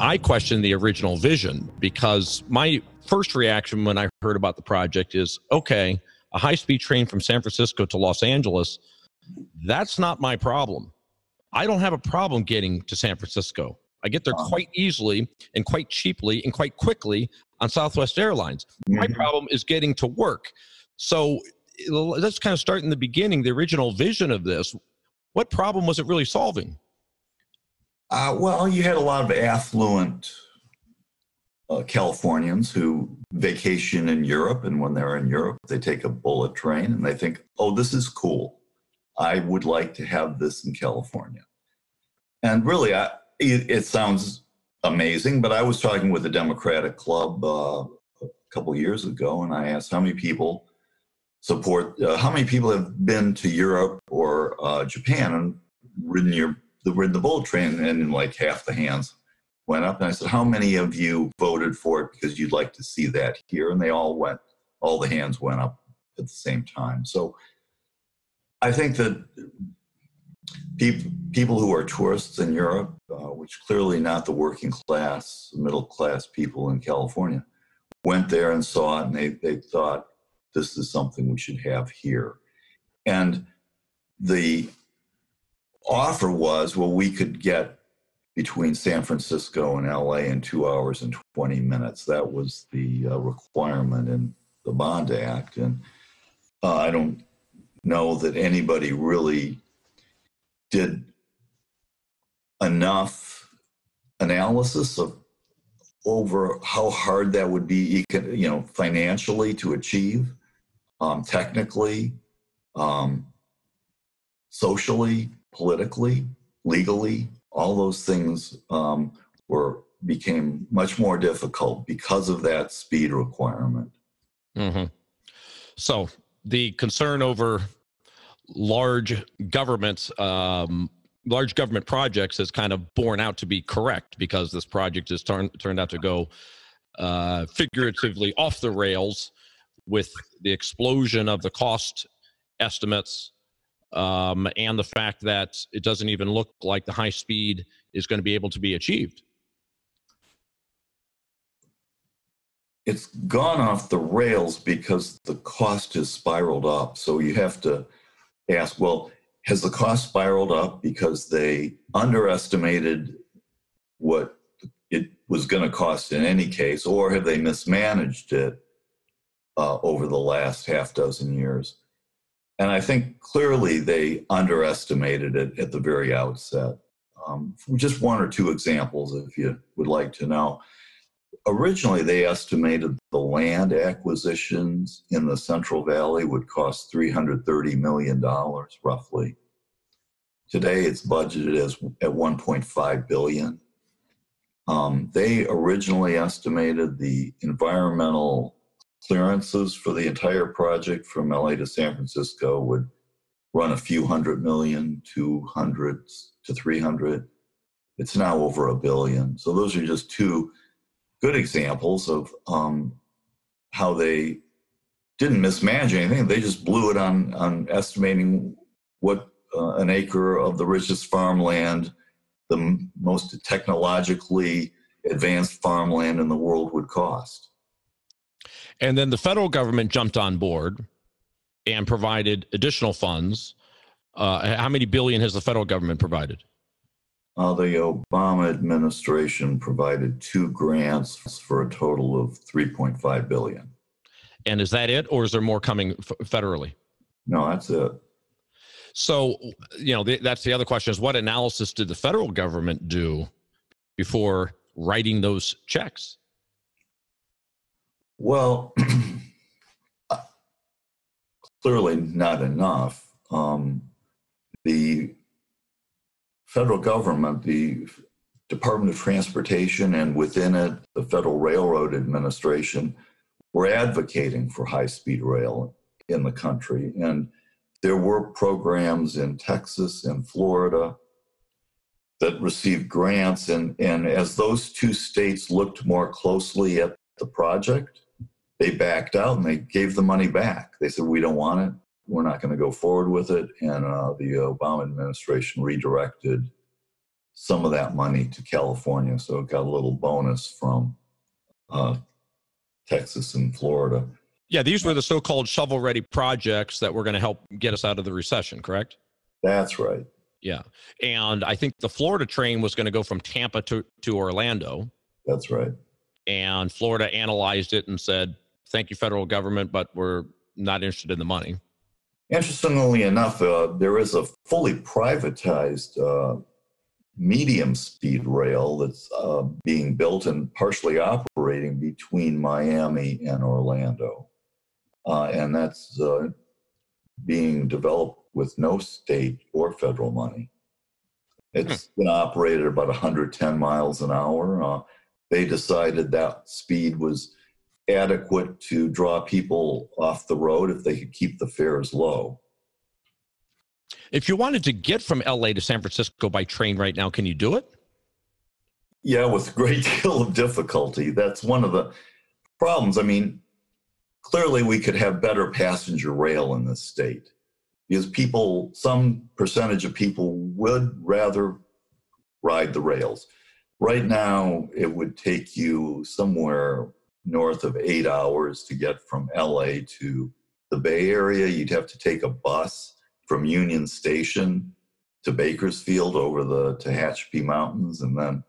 I question the original vision because my first reaction when I heard about the project is okay, a high speed train from San Francisco to Los Angeles, that's not my problem. I don't have a problem getting to San Francisco. I get there quite easily and quite cheaply and quite quickly on Southwest Airlines. My Mhm. problem is getting to work. So let's kind of start in the beginning, the original vision of this. What problem was it really solving? Uh, well, you had a lot of affluent uh, Californians who vacation in Europe, and when they're in Europe, they take a bullet train and they think, "Oh, this is cool. I would like to have this in California." And really, I, it, it sounds amazing, but I was talking with the Democratic Club uh, a couple years ago, and I asked how many people support, uh, how many people have been to Europe or uh, Japan and ridden your the ridden the bullet train, and like half the hands went up. And I said, "How many of you voted for it because you'd like to see that here?" And they all went. All the hands went up at the same time. So I think that people people who are tourists in Europe, uh, which clearly not the working class, middle class people in California, went there and saw it, and they they thought this is something we should have here. And the offer was, well, we could get between San Francisco and LA in two hours and 20 minutes. That was the uh, requirement in the Bond Act. And uh, I don't know that anybody really did enough analysis of over how hard that would be, you know, financially to achieve, um, technically, um, socially, politically, legally. All those things um, were became much more difficult because of that speed requirement. hmm So the concern over large governments, um, large government projects, has kind of borne out to be correct because this project has turned turned out to go uh, figuratively off the rails with the explosion of the cost estimates um, and the fact that it doesn't even look like the high speed is going to be able to be achieved. It's gone off the rails because the cost has spiraled up. So you have to ask, well, has the cost spiraled up because they underestimated what it was going to cost in any case, or have they mismanaged it uh, over the last half dozen years? And I think clearly they underestimated it at the very outset. Um, just one or two examples, if you would like to know. Originally, they estimated the land acquisitions in the Central Valley would cost $330 million, roughly. Today, it's budgeted as at 1.5 billion. Um, they originally estimated the environmental clearances for the entire project from LA to San Francisco would run a few hundred million, two hundred to 300. It's now over a billion. So those are just two good examples of um, how they didn't mismanage anything. They just blew it on, on estimating what uh, an acre of the richest farmland, the m- most technologically advanced farmland in the world would cost. And then the federal government jumped on board and provided additional funds. Uh, how many billion has the federal government provided? Uh, the Obama administration provided two grants for a total of 3.5 billion. And is that it, or is there more coming f- federally? No, that's it. So, you know, the, that's the other question: is what analysis did the federal government do before writing those checks? Well, clearly not enough. Um, the federal government, the Department of Transportation, and within it, the Federal Railroad Administration, were advocating for high speed rail in the country. And there were programs in Texas and Florida that received grants. And, and as those two states looked more closely at the project, they backed out and they gave the money back. They said, We don't want it. We're not going to go forward with it. And uh, the Obama administration redirected some of that money to California. So it got a little bonus from uh, Texas and Florida. Yeah, these were the so-called shovel-ready projects that were going to help get us out of the recession, correct? That's right. Yeah, and I think the Florida train was going to go from Tampa to to Orlando. That's right. And Florida analyzed it and said, "Thank you, federal government, but we're not interested in the money." Interestingly enough, uh, there is a fully privatized uh, medium speed rail that's uh, being built and partially operating between Miami and Orlando. Uh, and that's uh, being developed with no state or federal money. It's hmm. been operated about 110 miles an hour. Uh, they decided that speed was adequate to draw people off the road if they could keep the fares low. If you wanted to get from LA to San Francisco by train right now, can you do it? Yeah, with a great deal of difficulty. That's one of the problems. I mean, clearly we could have better passenger rail in this state because people, some percentage of people would rather ride the rails. Right now, it would take you somewhere north of eight hours to get from LA to the Bay Area. You'd have to take a bus from Union Station to Bakersfield over the Tehachapi Mountains, and then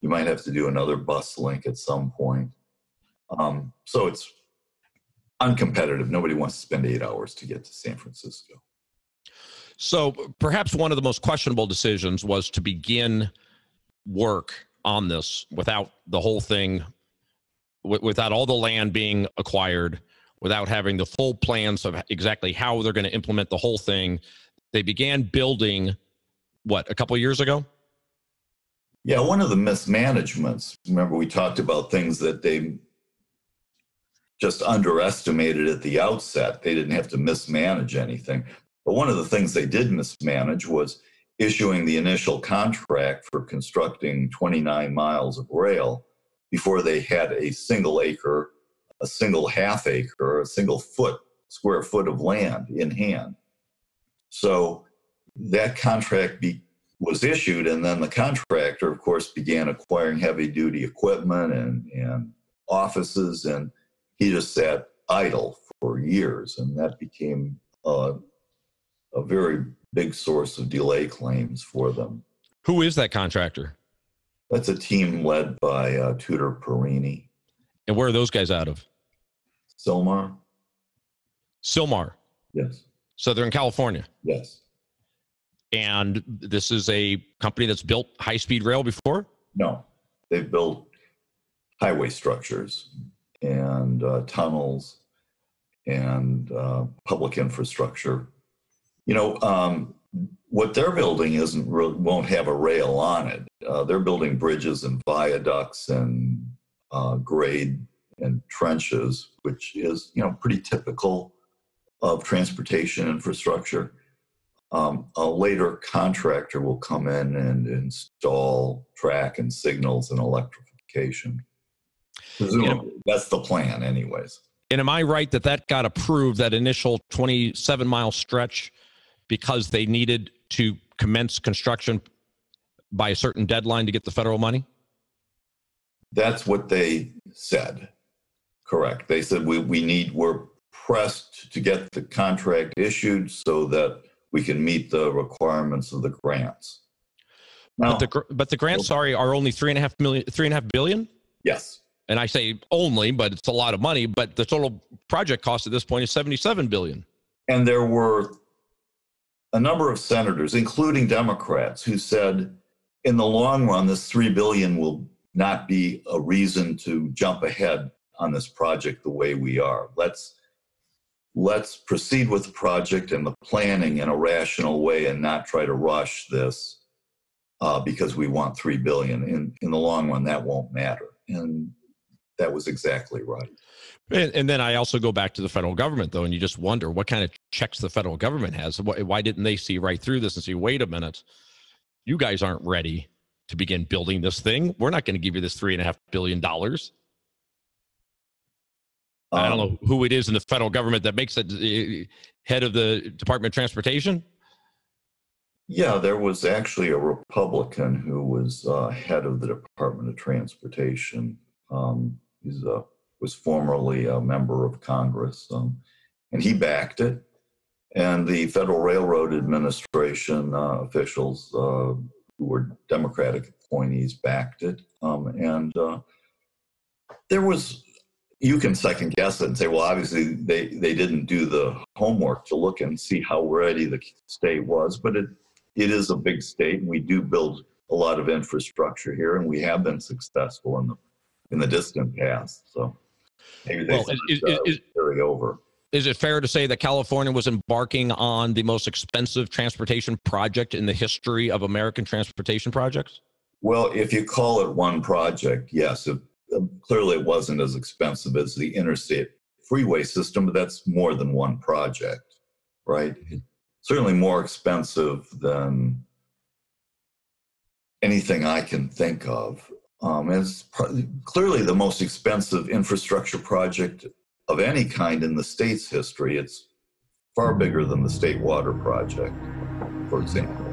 you might have to do another bus link at some point. Um, so it's uncompetitive. Nobody wants to spend eight hours to get to San Francisco. So perhaps one of the most questionable decisions was to begin work on this without the whole thing, without all the land being acquired, without having the full plans of exactly how they're going to implement the whole thing. They began building what a couple years ago. Yeah, one of the mismanagements. Remember, we talked about things that they just underestimated at the outset. They didn't have to mismanage anything. But one of the things they did mismanage was issuing the initial contract for constructing 29 miles of rail before they had a single acre a single half acre, a single foot, square foot of land in hand. So that contract be, was issued, and then the contractor, of course, began acquiring heavy duty equipment and, and offices, and he just sat idle for years, and that became a, a very big source of delay claims for them. Who is that contractor? That's a team led by uh, Tutor Perini. And where are those guys out of? Sylmar. Sylmar. Yes. Southern California. Yes. And this is a company that's built high speed rail before? No. They've built highway structures and uh, tunnels and uh, public infrastructure. You know, um, what they're building isn't won't have a rail on it. Uh, they're building bridges and viaducts and uh, grade and trenches, which is you know pretty typical of transportation infrastructure. Um, a later contractor will come in and install track and signals and electrification. Presumably, that's the plan, anyways. And am I right that that got approved, that initial 27 mile stretch, because they needed to commence construction by a certain deadline to get the federal money? That's what they said. Correct. They said we, we need, we're pressed to get the contract issued so that we can meet the requirements of the grants. Now, but the but the grants, sorry, are only three and a half million, three and a half billion. Yes. And I say only, but it's a lot of money. But the total project cost at this point is seventy-seven billion. And there were a number of senators, including Democrats, who said, in the long run, this three billion will not be a reason to jump ahead on this project the way we are. Let's let's proceed with the project and the planning in a rational way and not try to rush this uh, because we want three billion. In in the long run, that won't matter. And that was exactly right. And, and, then I also go back to the federal government, though, and you just wonder what kind of checks the federal government has. Why, why didn't they see right through this and say, wait a minute, you guys aren't ready to begin building this thing? We're not going to give you this three and a half billion dollars. I don't know um, who it is in the federal government that makes it uh, head of the Department of Transportation. Yeah, there was actually a Republican who was uh, head of the Department of Transportation. Um, he's a, was formerly a member of Congress, um, and he backed it. And the Federal Railroad Administration uh, officials, uh, who were Democratic appointees, backed it. Um, and uh, there was, you can second guess it and say, well, obviously they, they didn't do the homework to look and see how ready the state was, but it it is a big state, and we do build a lot of infrastructure here, and we have been successful in the in the distant past. So maybe they Well, is- uh, is- carry over. Is it fair to say that California was embarking on the most expensive transportation project in the history of American transportation projects? Well, if you call it one project, yes. It, uh, clearly, it wasn't as expensive as the interstate freeway system, but that's more than one project, right? Mhm. Certainly more expensive than anything I can think of. Um, it's pro- clearly the most expensive infrastructure project of any kind in the state's history. It's far bigger than the state water project, for example.